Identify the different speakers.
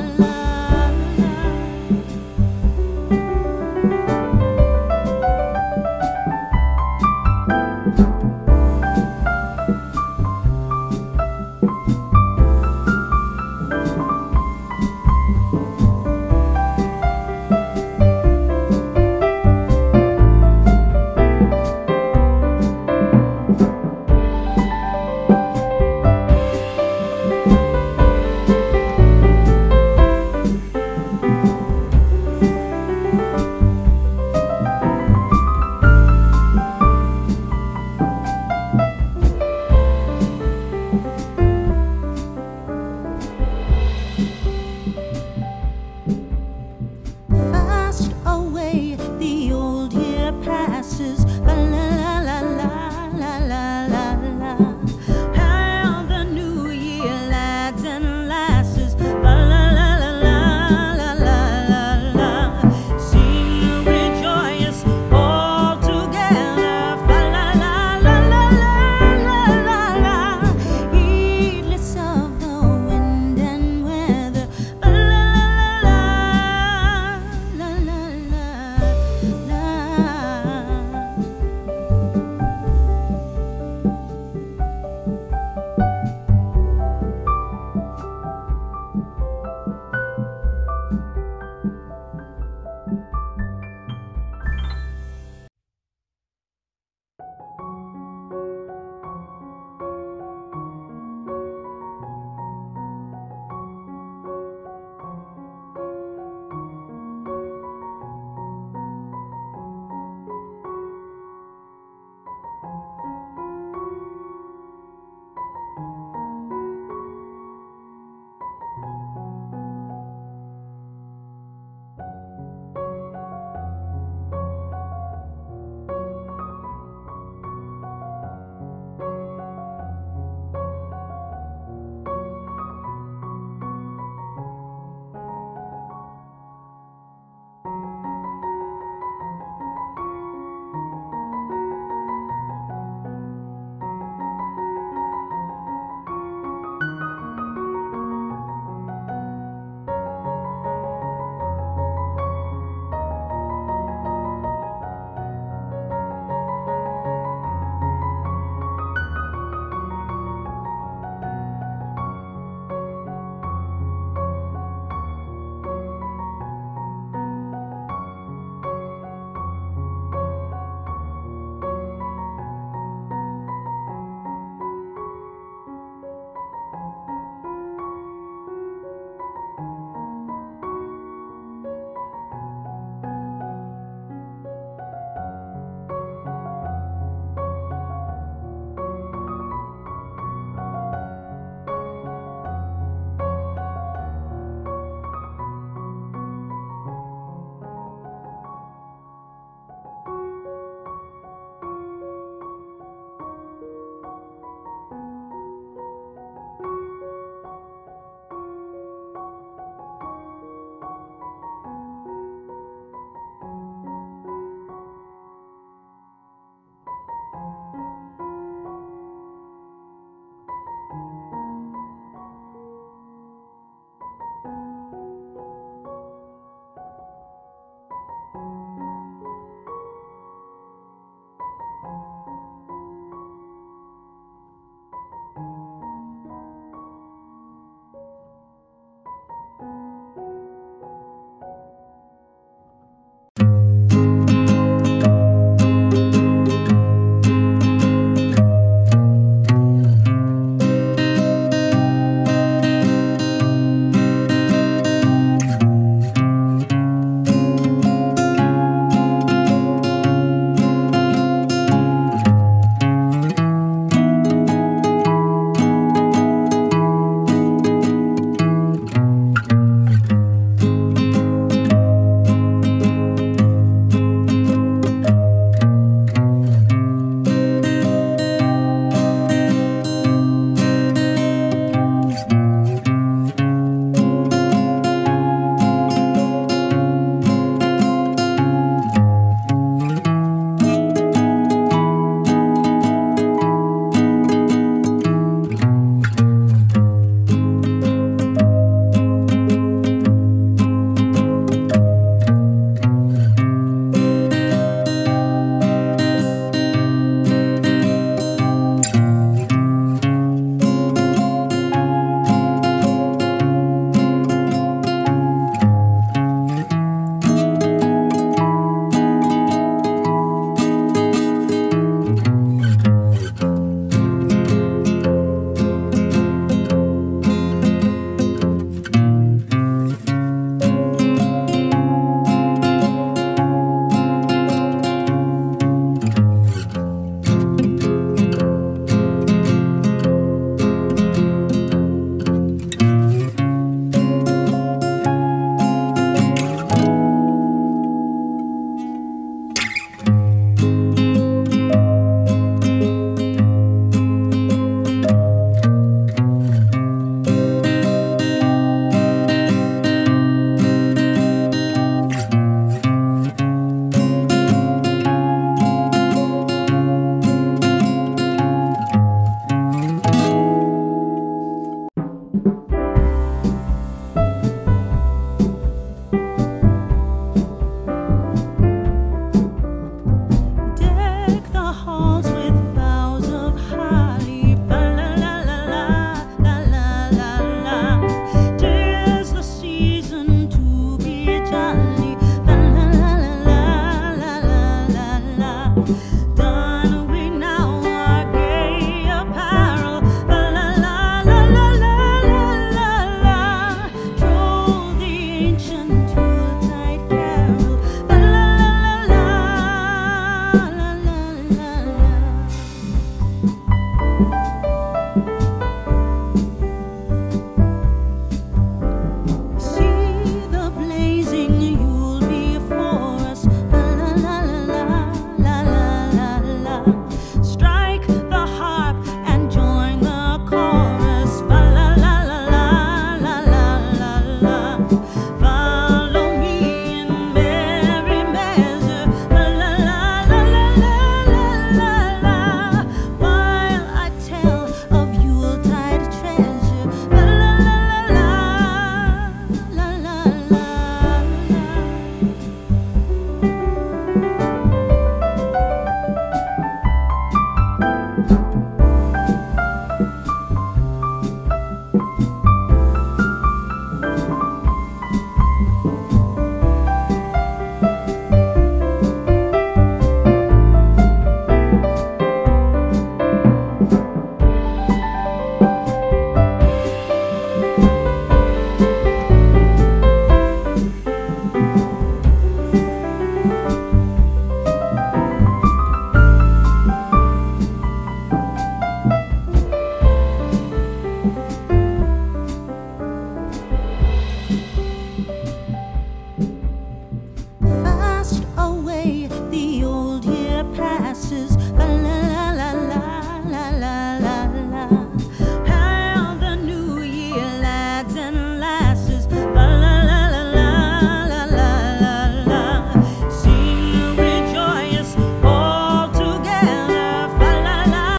Speaker 1: love. love.